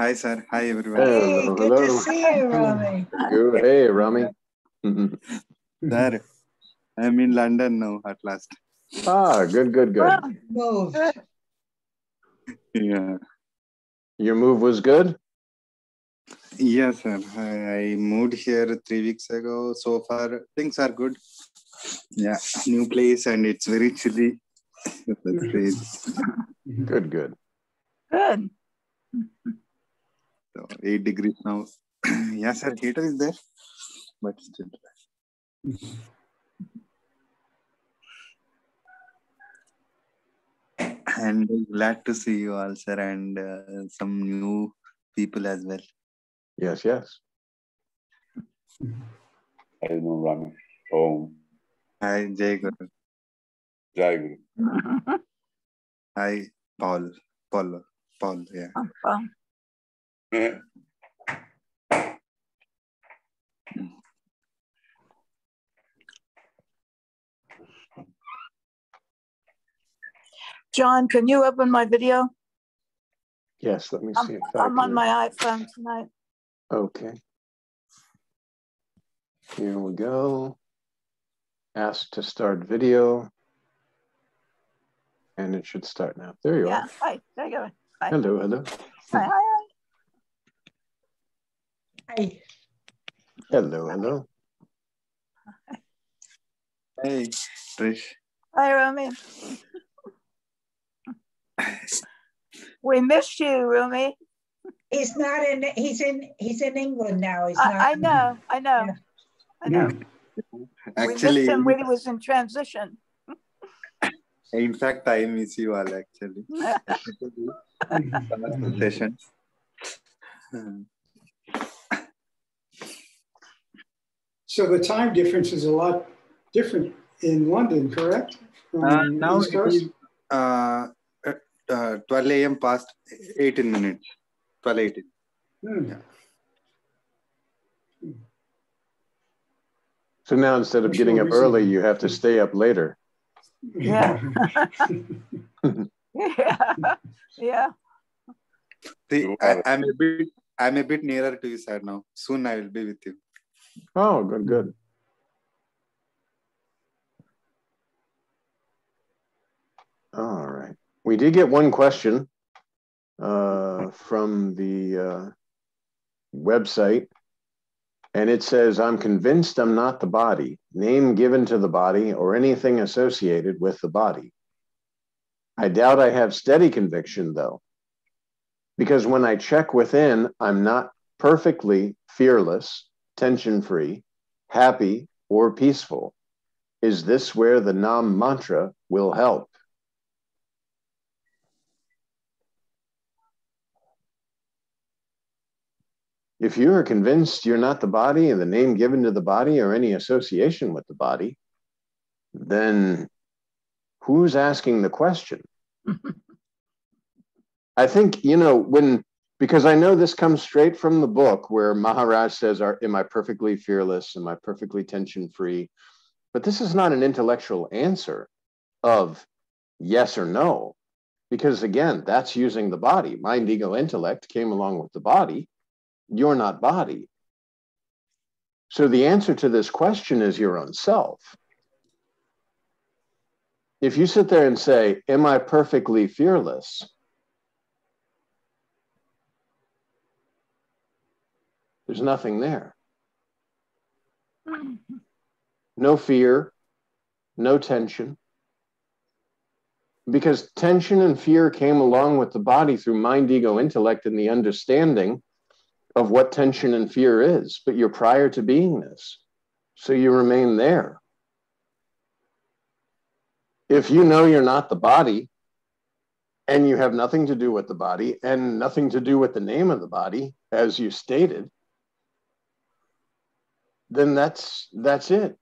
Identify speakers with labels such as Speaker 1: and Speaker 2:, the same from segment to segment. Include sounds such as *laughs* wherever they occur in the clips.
Speaker 1: Hi, sir. Hi, everyone.
Speaker 2: Hey,
Speaker 3: Hello,
Speaker 2: good to
Speaker 3: hello.
Speaker 2: see you, Rami.
Speaker 3: Good. Hey, Rami. *laughs*
Speaker 1: Sir, I'm in London now at last.
Speaker 3: ah, good, good, good.
Speaker 2: Move. *laughs*
Speaker 1: Yeah.
Speaker 3: Your move was good?
Speaker 1: Yes, sir. I, I moved here three weeks ago. So far, things are good. Yeah, new place and it's very chilly. *laughs* That's great.
Speaker 3: Good, good.
Speaker 4: Good.
Speaker 1: So, eight degrees now. *clears throat* yes, sir. Heater is there, but still. And glad to see you all, sir, and uh, some new people as well.
Speaker 3: Yes, yes.
Speaker 5: I know Rami. Om
Speaker 1: Hi, Jai Guru.
Speaker 5: Jai Guru. *laughs*
Speaker 1: Hi, Paul. Paul. Paul. Yeah.
Speaker 4: Well, John, can you open my video?
Speaker 3: Yes, let me
Speaker 4: I'm,
Speaker 3: see if I
Speaker 4: I'm on my iPhone tonight.
Speaker 3: Okay. Here we go. Ask to start video. And it should start now. There you
Speaker 4: Yeah.
Speaker 3: are.
Speaker 4: Hi. There you go. Hi.
Speaker 3: Hello, hello.
Speaker 4: Hi. Hi. Hi.
Speaker 2: Hey,
Speaker 3: Hello, hello.
Speaker 1: Hey, Trish.
Speaker 4: Hi, Rumi. we missed you, Rumi.
Speaker 2: he's not in, he's in, he's in England now. He's not.
Speaker 4: I, I know. I know.
Speaker 2: Yeah.
Speaker 4: I know. Mm. we
Speaker 1: Actually,
Speaker 4: missed him when he was in transition.
Speaker 1: in fact, I miss you all actually. *laughs* Last *laughs*
Speaker 6: So the time difference is a lot different in London, correct?
Speaker 1: Uh, now
Speaker 6: East
Speaker 1: it
Speaker 6: Coast?
Speaker 1: is uh, uh, 12 a.m. past 18 minutes. 12 18.
Speaker 6: Hmm.
Speaker 1: yeah.
Speaker 3: So now instead of
Speaker 6: Much
Speaker 3: getting
Speaker 6: more
Speaker 3: up early, you have to stay up later.
Speaker 4: Yeah. yeah. *laughs* Yeah.
Speaker 1: See, I, I'm a bit I'm a bit nearer to you, sir. Now soon I will be with you.
Speaker 3: Oh, good, good. All right. We did get one question uh, from the uh, website, and it says, I'm convinced I'm not the body, name given to the body, or anything associated with the body. I doubt I have steady conviction, though, because when I check within, I'm not perfectly fearless, tension free, happy, or peaceful. Is this where the Naam mantra will help? If you are convinced you're not the body and the name given to the body or any association with the body, then who's asking the question? *laughs* I think, you know, when, because I know this comes straight from the book where Maharaj says, are, Am I perfectly fearless? Am I perfectly tension free? But this is not an intellectual answer of yes or no, because again, that's using the body. Mind, ego, intellect came along with the body. You're not body. So the answer to this question is your own self. If you sit there and say, Am I perfectly fearless? There's nothing there. Mm-hmm. No fear, no tension. Because tension and fear came along with the body through mind, ego, intellect, and the understanding of what tension and fear is. But you're prior to beingness. So you remain there. If you know you're not the body, and you have nothing to do with the body and nothing to do with the name of the body, as you stated, then that's that's it.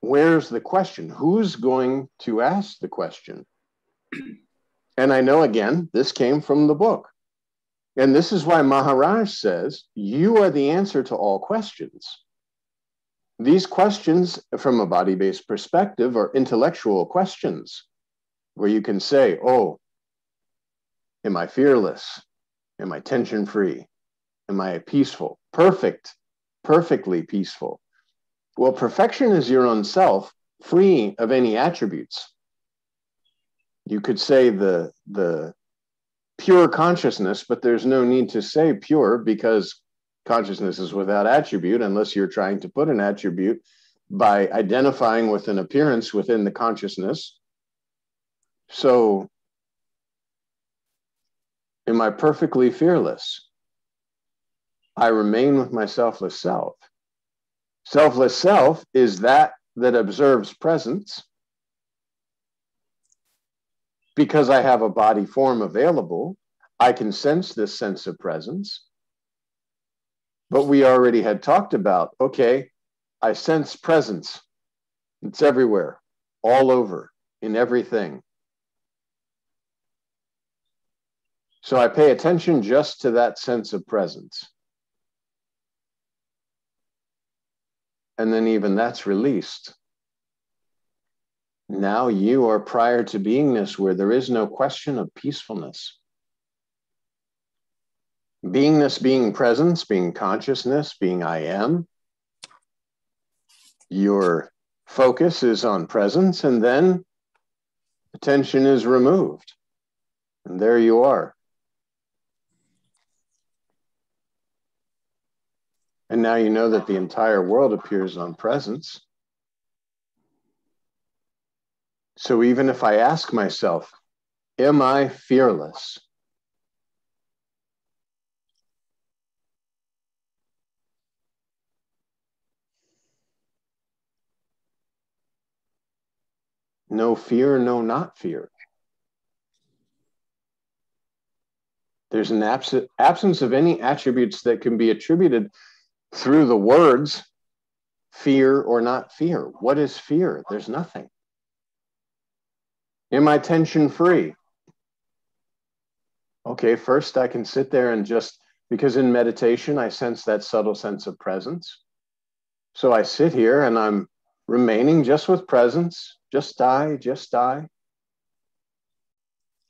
Speaker 3: Where's the question? Who's going to ask the question? *clears throat* And I know again, this came from the book. And this is why Maharaj says, You are the answer to all questions. These questions, from a body based perspective, are intellectual questions where you can say, Oh, am I fearless? Am I tension free? Am I peaceful? Perfect, perfectly peaceful. Well, perfection is your own self, free of any attributes. You could say the, the pure consciousness, but there's no need to say pure because consciousness is without attribute unless you're trying to put an attribute by identifying with an appearance within the consciousness. So, am I perfectly fearless? I remain with my selfless self. Selfless self is that that observes presence. Because I have a body form available, I can sense this sense of presence. But we already had talked about okay, I sense presence. It's everywhere, all over, in everything. So I pay attention just to that sense of presence. And then even that's released. Now you are prior to beingness where there is no question of peacefulness. Beingness being presence, being consciousness, being I am. Your focus is on presence, and then attention is removed. And there you are. And now you know that the entire world appears on presence. So even if I ask myself, Am I fearless? No fear, no not fear. There's an abs- absence of any attributes that can be attributed through the words fear or not fear. What is fear? There's nothing. Am I tension free? Okay, first I can sit there and just, because in meditation I sense that subtle sense of presence. So I sit here and I'm remaining just with presence, just die, just die.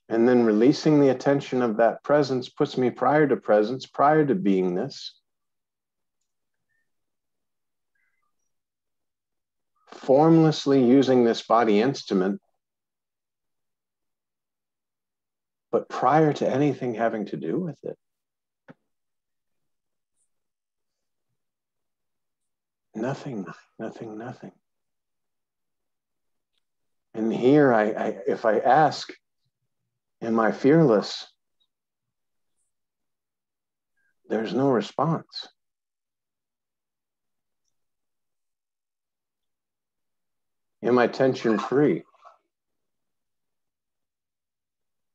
Speaker 3: And then releasing the attention of that presence puts me prior to presence, prior to beingness. Formlessly using this body instrument, but prior to anything having to do with it. Nothing, nothing, nothing. And here, I, I, if I ask, Am I fearless? There's no response. Am I tension free?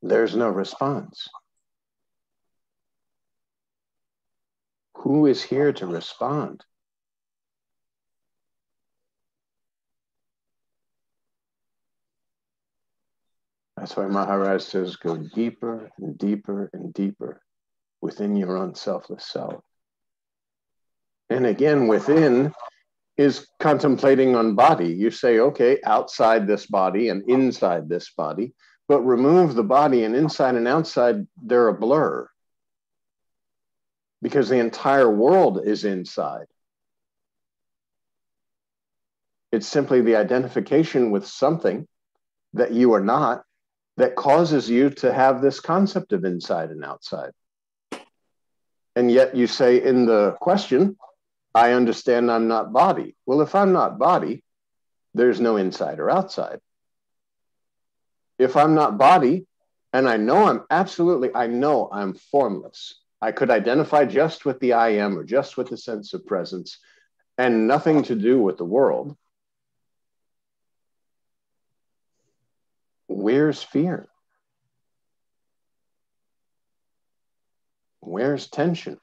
Speaker 3: There's no response. Who is here to respond? That's why Maharaj says go deeper and deeper and deeper within your own selfless self. And again, within is contemplating on body. You say, okay, outside this body and inside this body, but remove the body and inside and outside, they're a blur because the entire world is inside. It's simply the identification with something that you are not that causes you to have this concept of inside and outside. And yet you say in the question, I understand I'm not body. Well, if I'm not body, there's no inside or outside. If I'm not body, and I know I'm absolutely, I know I'm formless. I could identify just with the I am or just with the sense of presence and nothing to do with the world. Where's fear? Where's tension?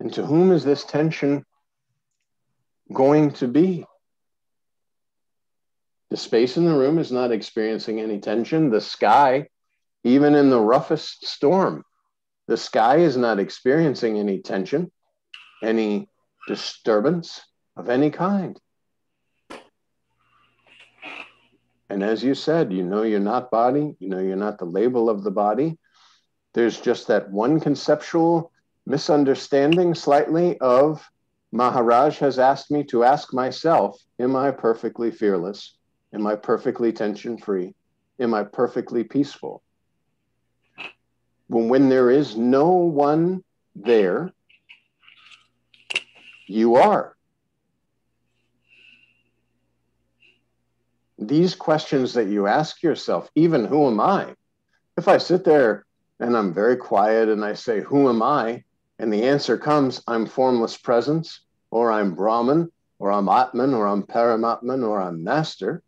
Speaker 3: And to whom is this tension going to be? The space in the room is not experiencing any tension. The sky, even in the roughest storm, the sky is not experiencing any tension, any disturbance of any kind. And as you said, you know you're not body, you know you're not the label of the body. There's just that one conceptual misunderstanding slightly of Maharaj has asked me to ask myself, am I perfectly fearless? Am I perfectly tension free? Am I perfectly peaceful? When, when there is no one there, you are. These questions that you ask yourself, even who am I? If I sit there and I'm very quiet and I say, Who am I? And the answer comes, I'm formless presence, or I'm Brahman, or I'm Atman, or I'm Paramatman, or I'm Master.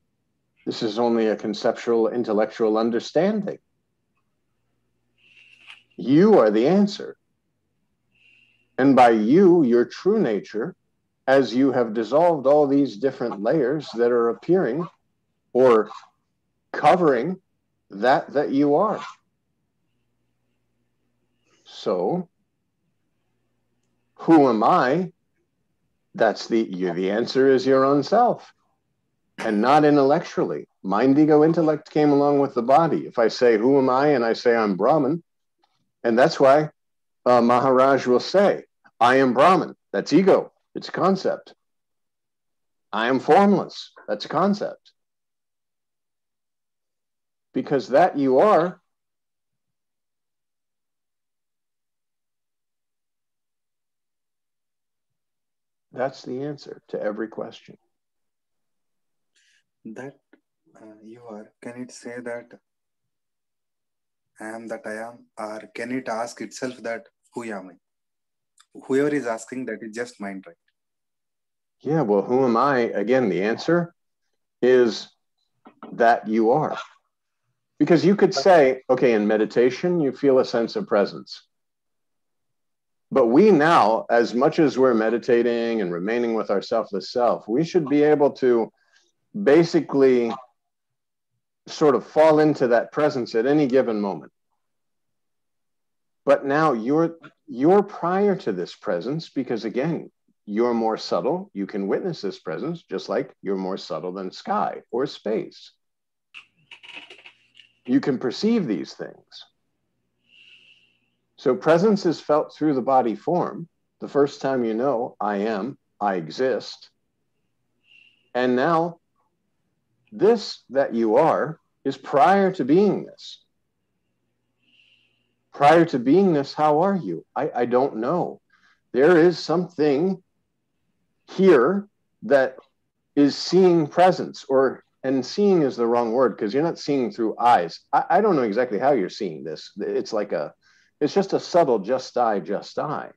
Speaker 3: This is only a conceptual, intellectual understanding. You are the answer. And by you, your true nature, as you have dissolved all these different layers that are appearing or covering that that you are. So, who am I? That's the you the answer is your own self. And not intellectually. Mind, ego, intellect came along with the body. If I say, Who am I? and I say, I'm Brahman, and that's why uh, Maharaj will say, I am Brahman. That's ego. It's a concept. I am formless. That's a concept. Because that you are That's the answer to every question.
Speaker 1: That uh, you are, can it say that I am that I am? Or can it ask itself that who am I? Whoever is asking that is just mind, right?
Speaker 3: Yeah, well, who am I? Again, the answer is that you are. Because you could say, okay, in meditation, you feel a sense of presence. But we now, as much as we're meditating and remaining with our selfless self, we should be able to basically sort of fall into that presence at any given moment. But now you're you're prior to this presence because again, you're more subtle. You can witness this presence just like you're more subtle than sky or space. You can perceive these things. So presence is felt through the body form. The first time you know, I am, I exist. And now, this that you are is prior to beingness. Prior to beingness, how are you? I, I don't know. There is something here that is seeing presence, or and seeing is the wrong word because you're not seeing through eyes. I, I don't know exactly how you're seeing this. It's like a it's just a subtle just I, just I.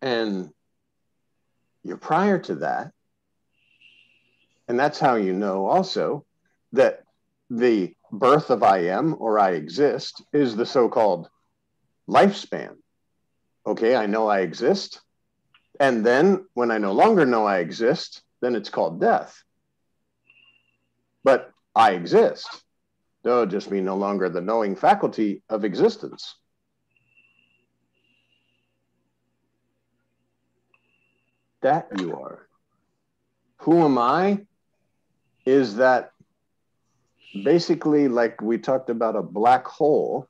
Speaker 3: And you're prior to that. And that's how you know also that the birth of I am or I exist is the so called lifespan. Okay, I know I exist. And then when I no longer know I exist, then it's called death. But I exist. No, just mean no longer the knowing faculty of existence. That you are. Who am I? Is that basically like we talked about a black hole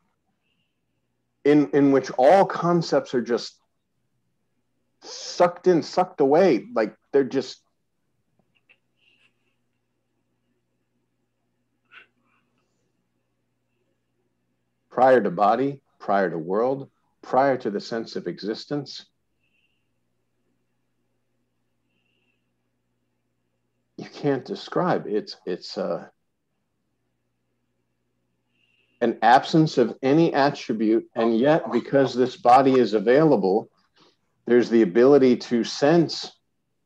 Speaker 3: in, in which all concepts are just sucked in, sucked away, like they're just prior to body, prior to world, prior to the sense of existence. You can't describe it's it's uh, an absence of any attribute, and yet because this body is available, there's the ability to sense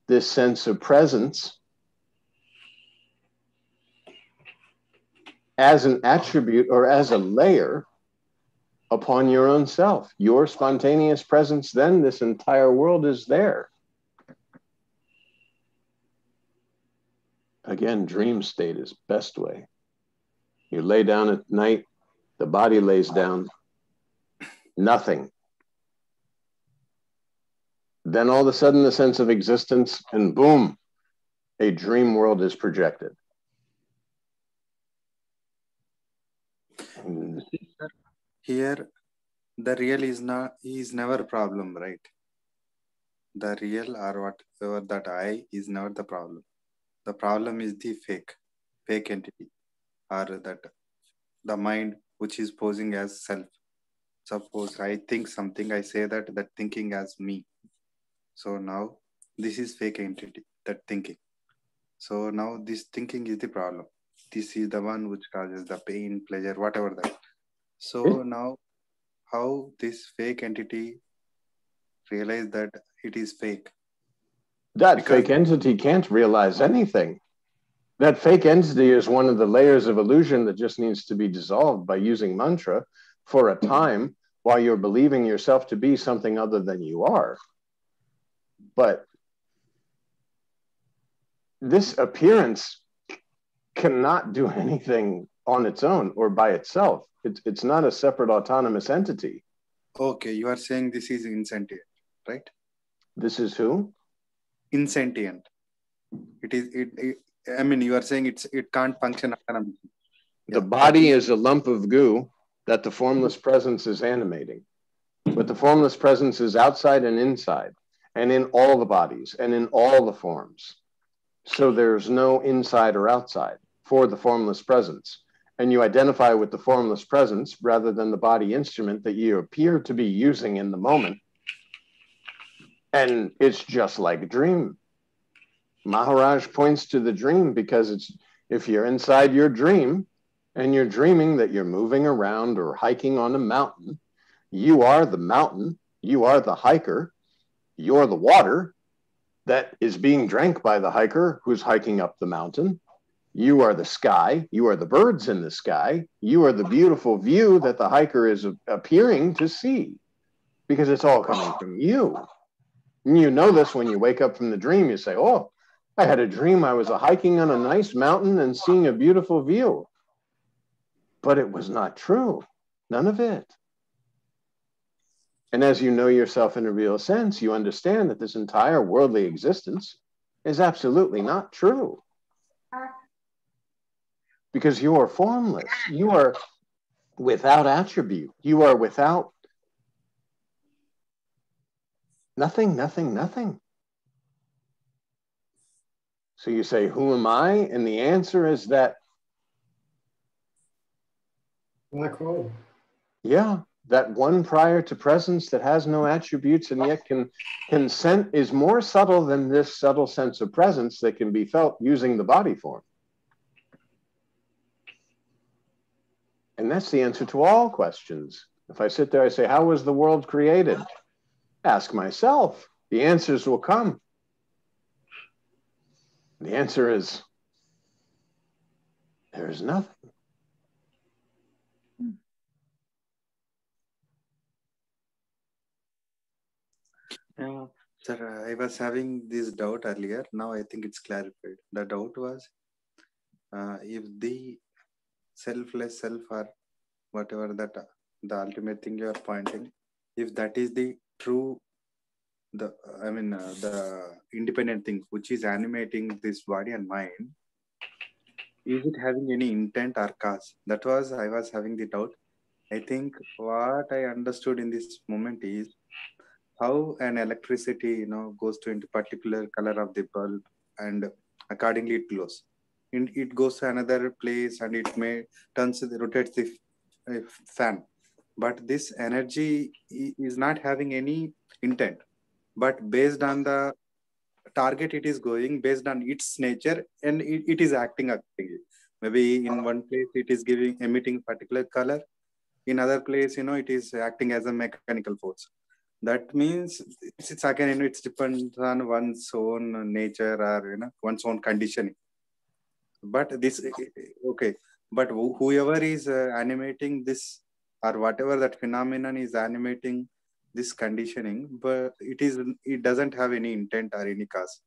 Speaker 3: this sense of presence as an attribute or as a layer upon your own self. Your spontaneous presence, then this entire world is there. Again, dream state is best way. You lay down at night, the body lays down, nothing. Then all of a sudden, the sense of existence, and boom, a dream world is projected.
Speaker 1: Here the real is not is never problem right? The real or whatever that i is never the problem. The problem is the fake fake entity or that the mind which is posing as self. Suppose i think something i say that that thinking as me. So now this is fake entity that thinking. So now this thinking is the problem. This is the one which causes the pain pleasure whatever that so now how this fake entity realize that it is fake
Speaker 3: That
Speaker 1: Because-
Speaker 3: fake entity can't realize anything. That fake entity is one of the layers of illusion that just needs to be dissolved by using mantra for a mm-hmm. time while you're believing yourself to be something other than you are. But this appearance cannot do *laughs* anything on its own or by itself. It's, it's not a separate autonomous entity.
Speaker 1: okay you are saying this is insentient right
Speaker 3: This is who?
Speaker 1: insentient it is it, it i mean you are saying it's it can't function autonomously
Speaker 3: The
Speaker 1: Yeah.
Speaker 3: body is a lump of goo that the formless presence is animating. But the formless presence is outside and inside, and in all the bodies and in all the forms. So there's no inside or outside for the formless presence. And you identify with the formless presence rather than the body instrument that you appear to be using in the moment. And it's just like a dream. Maharaj points to the dream because it's if you're inside your dream, and you're dreaming that you're moving around or hiking on a mountain, you are the mountain, you are the hiker, you're the water that is being drank by the hiker who's hiking up the mountain. You are the sky, you are the birds in the sky, you are the beautiful view that the hiker is appearing to see because it's all coming from you. And you know this when you wake up from the dream, you say, Oh, I had a dream I was hiking on a nice mountain and seeing a beautiful view but it was not true. None of it. And as you know yourself in a real sense, you understand that this entire worldly existence is absolutely not true. Because you are formless. You are without attribute. You are without nothing, nothing, nothing. So you say, Who am I? And the answer is that
Speaker 6: Black hole.
Speaker 3: Yeah, that one prior to presence that has no attributes and yet can consent is more subtle than this subtle sense of presence that can be felt using the body form. And that's the answer to all questions. If I sit there, I say, How was the world created? Ask myself. The answers will come. The answer is there's nothing.
Speaker 1: Yeah, sir, I was having this doubt earlier. Now I think it's clarified. The doubt was uh, if the selfless self or whatever that uh, the ultimate thing you are pointing, if that is the true, the I mean uh, the independent thing which is animating this body and mind, is it having any intent or cause? That was I was having the doubt. I think what I understood in this moment is how an electricity you know goes to into particular color of the bulb and accordingly it glows and it goes to another place and it may turns rotates the fan. But this energy is not having any intent. But based on the target it is going based on its nature and it, it is acting accordingly maybe in one place it is giving emitting particular color. In other place you know it is acting as a mechanical force. That means it's, it's again you know it's depends on one's own nature or you know one's own conditioning but this okay. But whoever is uh, animating this or whatever that phenomenon is animating this conditioning but it is it doesn't have any intent or any cause.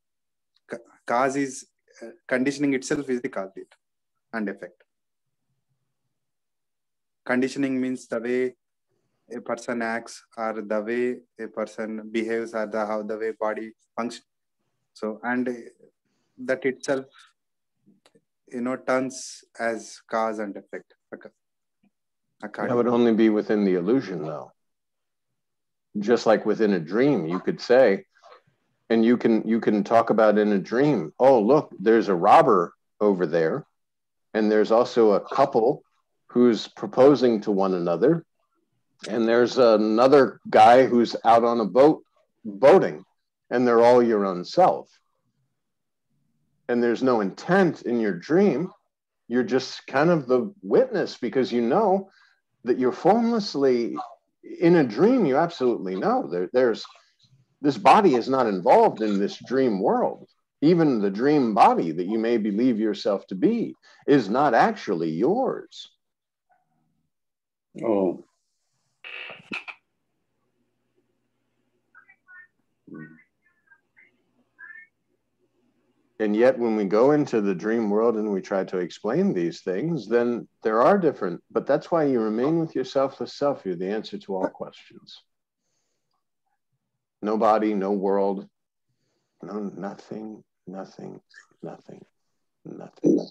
Speaker 1: Ca- cause is uh, conditioning itself is the cause it and effect. Conditioning means the way a person acts or the way a person behaves or the how the way body functions. So and that itself you know tons as cause and effect
Speaker 3: That would only be within the illusion, though. Just like within a dream, you could say, and you can you can talk about in a dream. Oh, look, there's a robber over there, and there's also a couple who's proposing to one another, and there's another guy who's out on a boat boating, and they're all your own self. And there's no intent in your dream. You're just kind of the witness because you know that you're formlessly in a dream. You absolutely know there, there's this body is not involved in this dream world. Even the dream body that you may believe yourself to be is not actually yours.
Speaker 5: Oh.
Speaker 3: And yet, when we go into the dream world and we try to explain these things, then there are different, but that's why you remain with your selfless self. You're the answer to all questions. No body, no world, no nothing, nothing, nothing, nothing.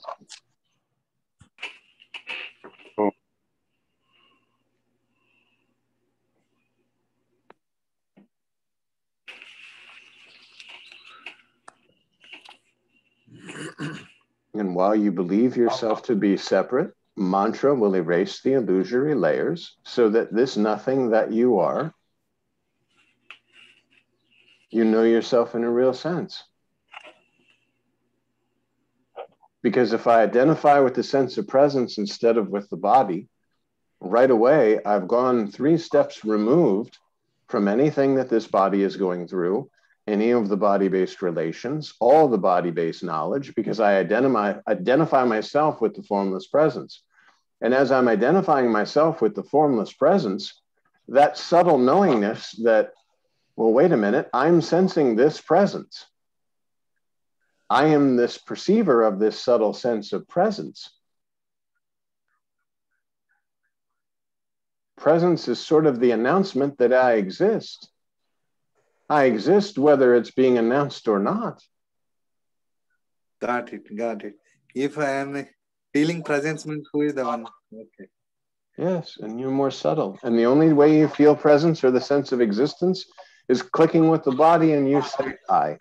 Speaker 3: And while you believe yourself to be separate, mantra will erase the illusory layers so that this nothing that you are, you know yourself in a real sense. Because if I identify with the sense of presence instead of with the body, right away I've gone three steps removed from anything that this body is going through any of the body-based relations, all the body-based knowledge, because I identify identify myself with the formless presence. And as I'm identifying myself with the formless presence, that subtle knowingness that, well, wait a minute, I'm sensing this presence. I am this perceiver of this subtle sense of presence. Presence is sort of the announcement that I exist. I exist whether it's being announced or not.
Speaker 1: Got it, got it. If I am feeling presence means who is the one? Okay.
Speaker 3: Yes, and you're more subtle. And the only way you feel presence or the sense of existence is clicking with the body and you say I.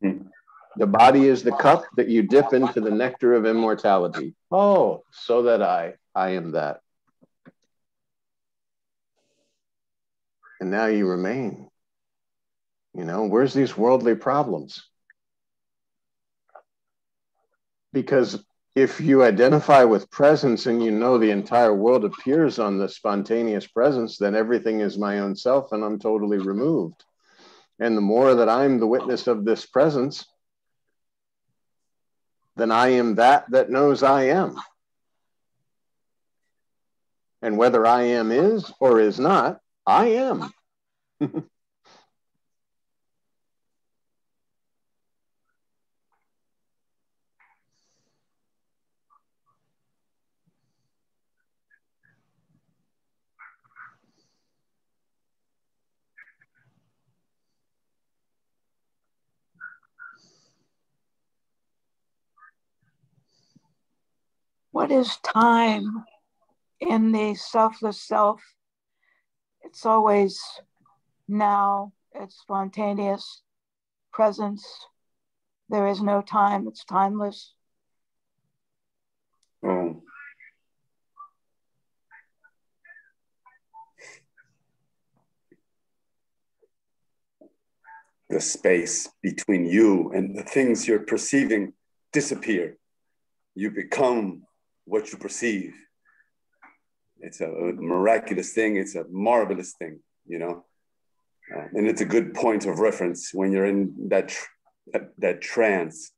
Speaker 5: Hmm.
Speaker 3: The body is the cup that you dip into the nectar of immortality. Oh, so that I, I am that. And now you remain. You know, where's these worldly problems? Because if you identify with presence and you know the entire world appears on the spontaneous presence, then everything is my own self and I'm totally removed. And the more that I'm the witness of this presence, then I am that that knows I am. And whether I am is or is not, I am.
Speaker 4: What is time in the selfless self? It's always now, it's spontaneous presence. There is no time, it's timeless.
Speaker 5: Oh. The space between you and the things you're perceiving disappear. You become what you perceive. It's a miraculous thing. It's a marvelous thing, you know. Uh, and it's a good point of reference when you're in that tr- that, that trance.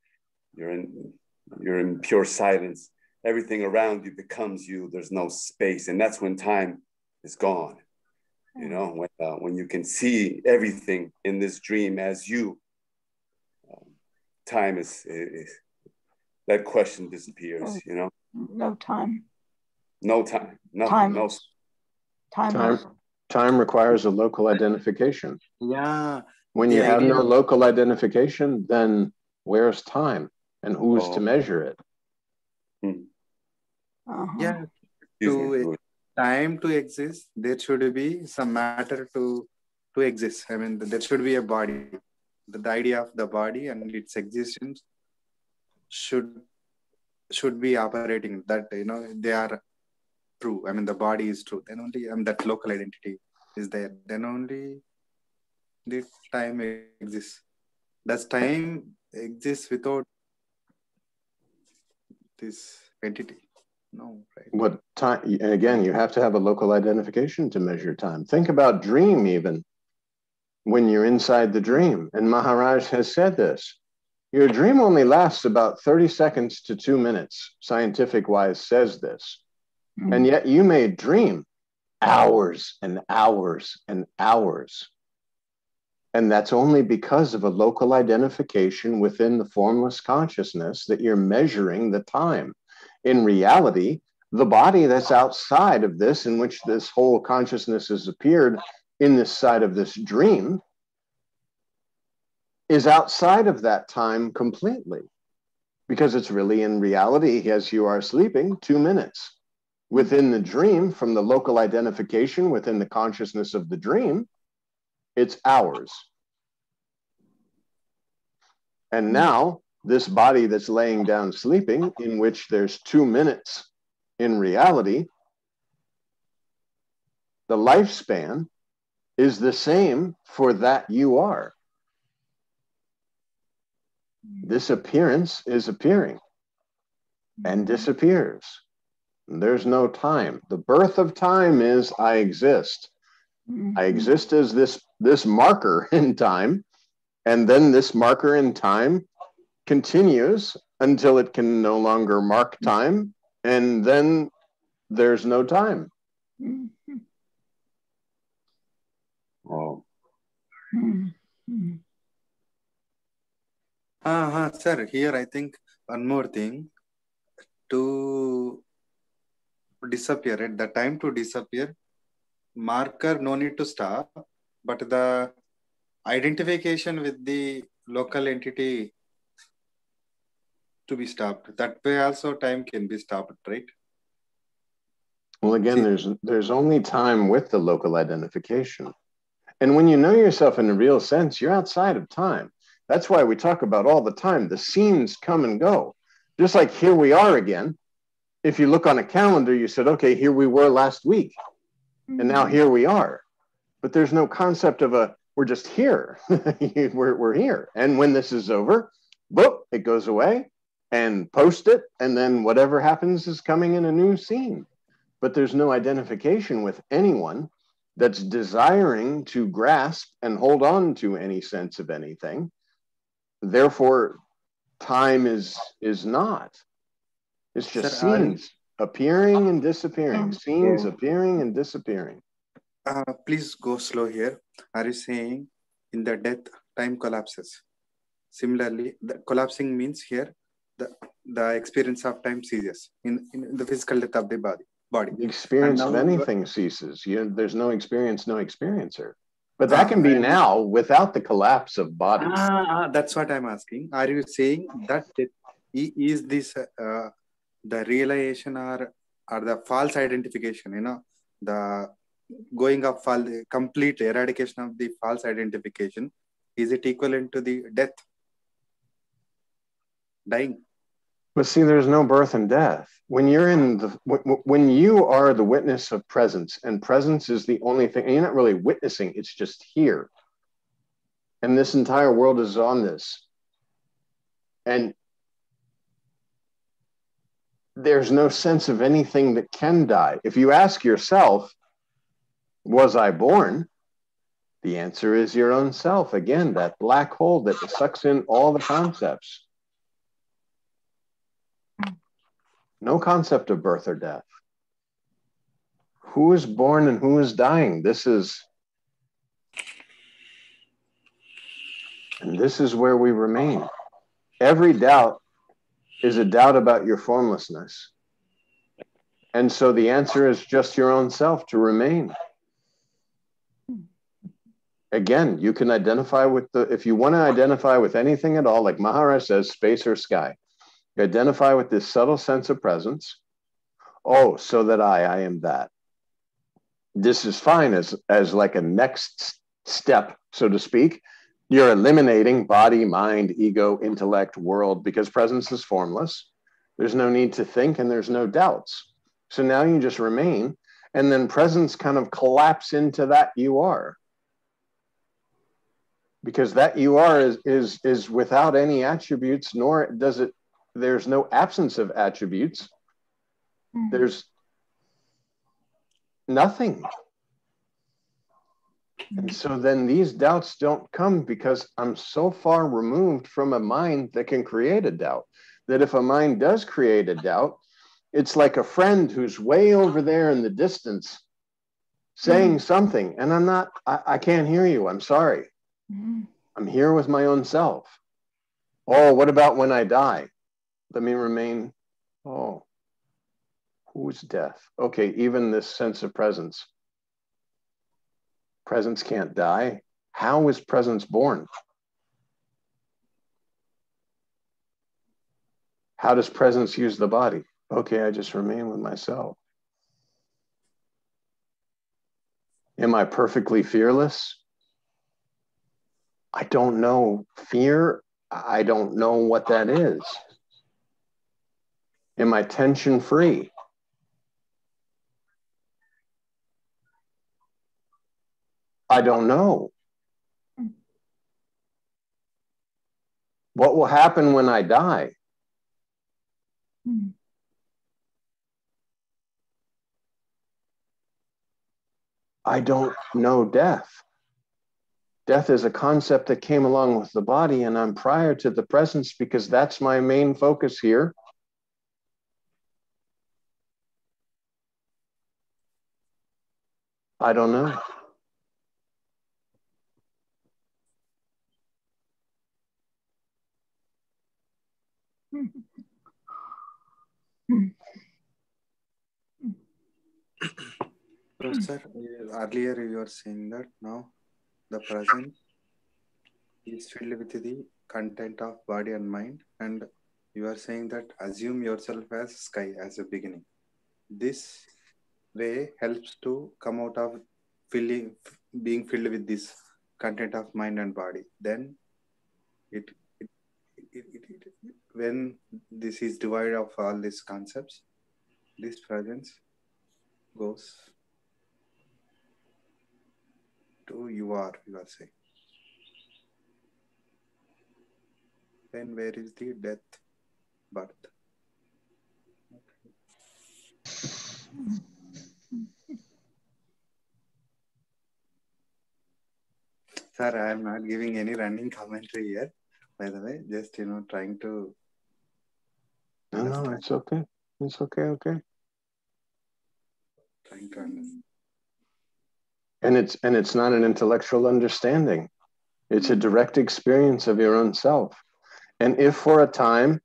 Speaker 5: You're in you're in pure silence. Everything around you becomes you. There's no space, and that's when time is gone. You know, when uh, when you can see everything in this dream as you. Um, time is, is that question disappears. You know,
Speaker 4: No time.
Speaker 5: No time, no, no.
Speaker 4: Timeless. Timeless.
Speaker 3: Time, time requires a local identification.
Speaker 1: Yeah.
Speaker 3: When you
Speaker 1: The
Speaker 3: have no local identification, then where's time and who's to
Speaker 5: Oh.
Speaker 3: measure it?
Speaker 4: Uh-huh.
Speaker 1: Yeah. To- time to exist, there should be some matter to to exist. I mean, there should be a body. The, the idea of the body and its existence should should be operating. That you know they are true. I mean, the body is true. Then only mean, that local identity is there. Then only the time exists. Does time exist without this entity? No, right?
Speaker 3: What time? Again, you have to have a local identification to measure time. Think about dream, even when you're inside the dream. And Maharaj has said this your dream only lasts about 30 seconds to two minutes, scientific wise, says this. And mm. yet you may dream hours and hours and hours. And that's only because of a local identification within the formless consciousness that you're measuring the time. In reality, the body that's outside of this, in which this whole consciousness has appeared in this side of this dream, is outside of that time completely. Because it's really in reality, as you are sleeping, two minutes. Within the dream, from the local identification within the consciousness of the dream, it's ours. And now, this body that's laying down sleeping, in which there's two minutes in reality, the lifespan is the same for that you are. This appearance is appearing and disappears. There's no time. The birth of time is I exist. I mm-hmm. exist as this this marker *laughs* in time, and then this marker in time continues until it can no longer mark mm-hmm. time, and then there's no time.
Speaker 5: Oh,
Speaker 1: Uh-huh, sir, here I think one more thing. To disappear at the time to disappear marker no need to stop but the identification with the local entity to be stopped that way also time can be stopped right
Speaker 3: Well, again,
Speaker 1: See-
Speaker 3: there's there's only time with the local identification. And when you know yourself in a real sense, you're outside of time. That's why we talk about all the time. The scenes come and go. Just like here we are again. If you look on a calendar, you said, okay, here we were last week. And now mm-hmm. here we are. But there's no concept of a we're just here. *laughs* we're, we're here. And when this is over, boop, it goes away and post it. And then whatever happens is coming in a new scene but there's no identification with anyone that's desiring to grasp and hold on to any sense of anything therefore time is is not it's just scenes appearing and disappearing
Speaker 2: Oh.
Speaker 3: scenes appearing and disappearing.
Speaker 1: Uh, please go slow here. Are you saying in the death time collapses? Similarly the collapsing means here the the experience of time ceases in, in the physical death of the body body.
Speaker 3: The experience of anything ceases. You there's no experience no experiencer. But that
Speaker 1: Ah,
Speaker 3: can be now without the collapse of bodies.
Speaker 1: Ah, ah, that's what I'm asking. Are you saying that it, this uh, the realization or or the false identification? You know, the going of false, complete eradication of the false identification. Is it equivalent to the death, dying?
Speaker 3: But see, there's no birth and death. When you're in the, when- when you are the witness of presence, and presence is the only thing, and you're not really witnessing, it's just here. And this entire world is on this. And there's no sense of anything that can die. If you ask yourself, was I born? The answer is your own self. Again, that black hole that sucks in all the concepts. No concept of birth or death. Who is born and who is dying? This is, and this is where we remain. Every doubt is a doubt about your formlessness. And so the answer is just your own self to remain. Again, you can identify with the, if you want to identify with anything at all, like Maharaj says, space or sky, identify with this subtle sense of presence. oh, so that I, I am that. This is fine as, as like a next step, so to speak. You're eliminating body, mind, ego, intellect, world, because presence is formless. There's no need to think and there's no doubts. So now you just remain, and then presence kind of collapse into that you are. Because that you are is, is, is without any attributes, nor does it, there's no absence of attributes. Mm-hmm. There's nothing. And mm-hmm. so then these doubts don't come because I'm so far removed from a mind that can create a doubt that if a mind does create a doubt, it's like a friend who's way over there in the distance saying mm-hmm. something, and I'm not, I, I can't hear you. I'm sorry. Mm-hmm. I'm here with my own self. Oh, what about when I die? Let me remain. Oh, who's death? Okay, even this sense of presence. Presence can't die. How is presence born? How does presence use the body? Okay, I just remain with myself. Am I perfectly fearless? I don't know. Fear, I don't know what that is. Am I tension free? I don't know. Hmm. What will happen when I die? Hmm. I don't know death. Death is a concept that came along with the body, and I'm prior to the presence because that's my main focus here. I don't know.
Speaker 1: So, sir, earlier you were saying that now the present is filled with the content of body and mind, and you are saying that assume yourself as sky as a beginning. This way helps to come out of filling, being filled with this content of mind and body. Then it, it, it, it when this is devoid of all these concepts, this presence goes to you are, you are saying. Then where is the death, birth? Sir, I am not giving any running commentary here, by the way, just you know, trying to
Speaker 3: No, no, it's okay. It's okay, okay.
Speaker 1: to understand.
Speaker 3: And it's and it's not an intellectual understanding. It's a direct experience of your own self. And if for a time,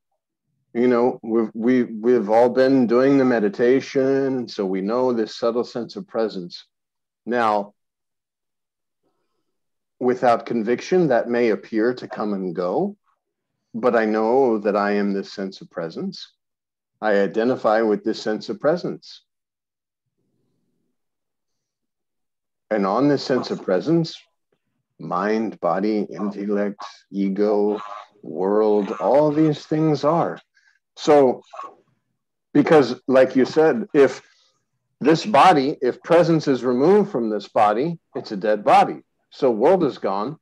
Speaker 3: you know, we've we we've all been doing the meditation, so we know this subtle sense of presence. Now, without conviction, that may appear to come and go, but I know that I am this sense of presence. I identify with this sense of presence. And on this sense of presence, mind, body, intellect, ego, world, all these things are. So, because, like you said, if this body, if presence is removed from this body, it's a dead body. So, world is gone.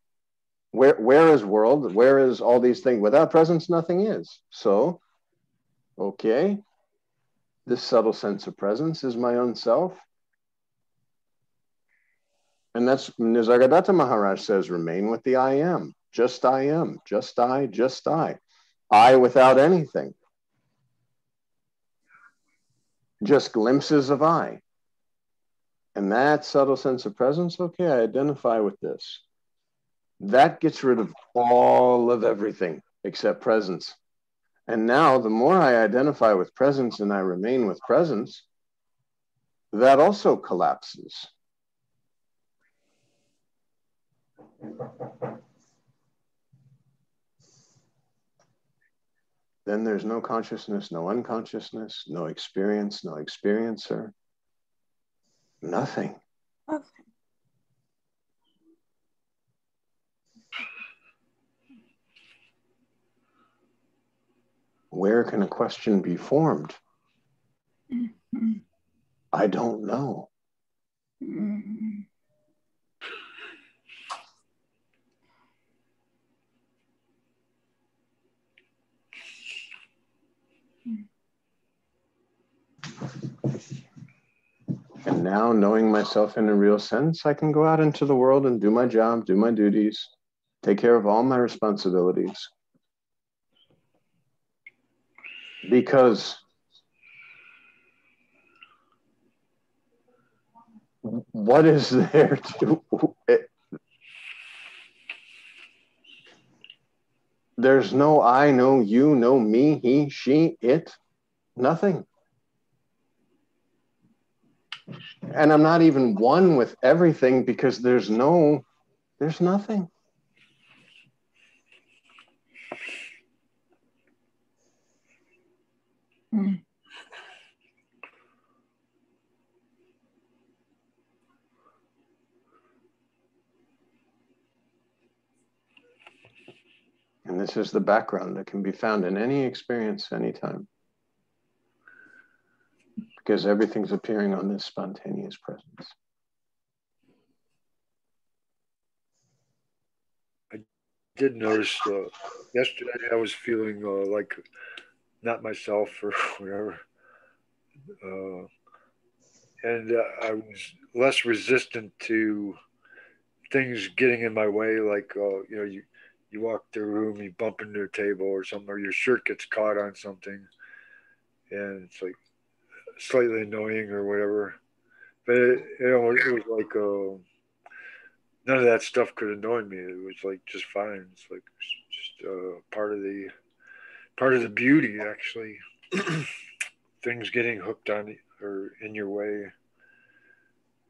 Speaker 3: Where, where is world? Where is all these things? Without presence, nothing is. So, okay, this subtle sense of presence is my own self. And that's Nisargadatta Maharaj says, remain with the I am. Just I am. Just I, just I. I without anything. Just glimpses of I. And that subtle sense of presence, okay, I identify with this. That gets rid of all of everything except presence. And now, the more I identify with presence and I remain with presence, that also collapses. then there's no consciousness, no unconsciousness, no experience, no experiencer, nothing.
Speaker 4: Okay.
Speaker 3: Where can a question be formed?
Speaker 4: Mhm.
Speaker 3: I don't know.
Speaker 4: Mhm.
Speaker 3: And now, knowing myself in a real sense, I can go out into the world and do my job, do my duties, take care of all my responsibilities. Because what is there to. It, there's no I, no you, no me, he, she, it, nothing. and i'm not even one with everything because there's no there's nothing
Speaker 4: Mm.
Speaker 3: and this is the background that can be found in any experience anytime because everything's appearing on this spontaneous presence I
Speaker 7: did notice uh, yesterday I was feeling uh, like not myself or *laughs* whatever. Uh, and uh, I was less resistant to things getting in my way, like, uh, you know, you, you walk through a room, you bump into a table or something, or your shirt gets caught on something. And it's like slightly annoying or whatever. But it, know, it was like, uh, none of that stuff could annoy me. It was like just fine. It's like just uh, part of the part of the beauty, actually. *clears throat* Things getting hooked on or in your way.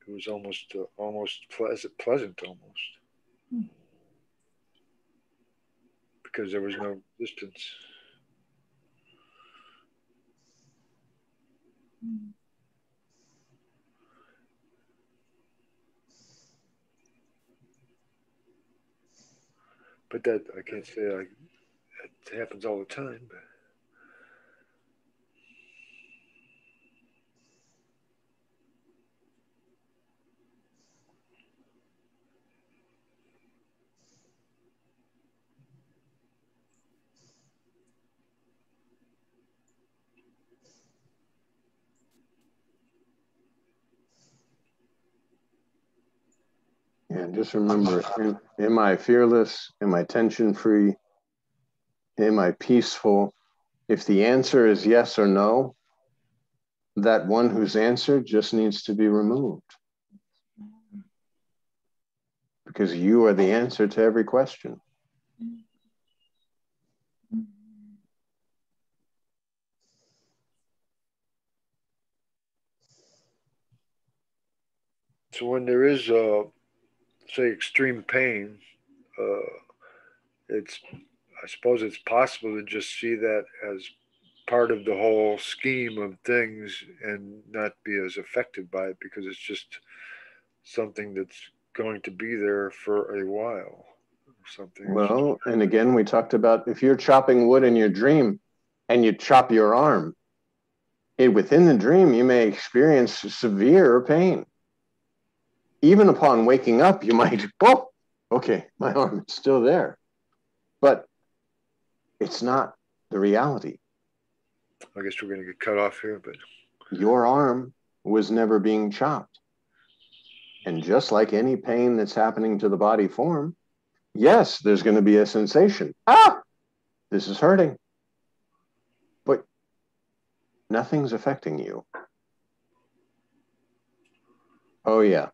Speaker 7: It was almost uh, almost pleasant, pleasant almost,
Speaker 4: Hmm.
Speaker 7: because there was no distance.
Speaker 4: Mm.
Speaker 7: But that I can't say I, it happens all the time. But
Speaker 3: and just remember am, am i fearless am i tension free am i peaceful? If the answer is yes or no that one who's answered just needs to be removed. Because you are the answer to every question.
Speaker 7: So when there is, uh, say, extreme pain, uh, it's I suppose it's possible to just see that as part of the whole scheme of things and not be as affected by it because it's just something that's going to be there for a while or something.
Speaker 3: well and again we talked about if you're chopping wood in your dream and you chop your arm it, within the dream you may experience severe pain even upon waking up you might *laughs* oh okay my arm is still there but it's not the reality
Speaker 7: I guess we're going to get cut off here, but
Speaker 3: your arm was never being chopped. And just like any pain that's happening to the body form, yes, there's going to be a sensation. Ah, this is hurting. But nothing's affecting you. Oh, yeah.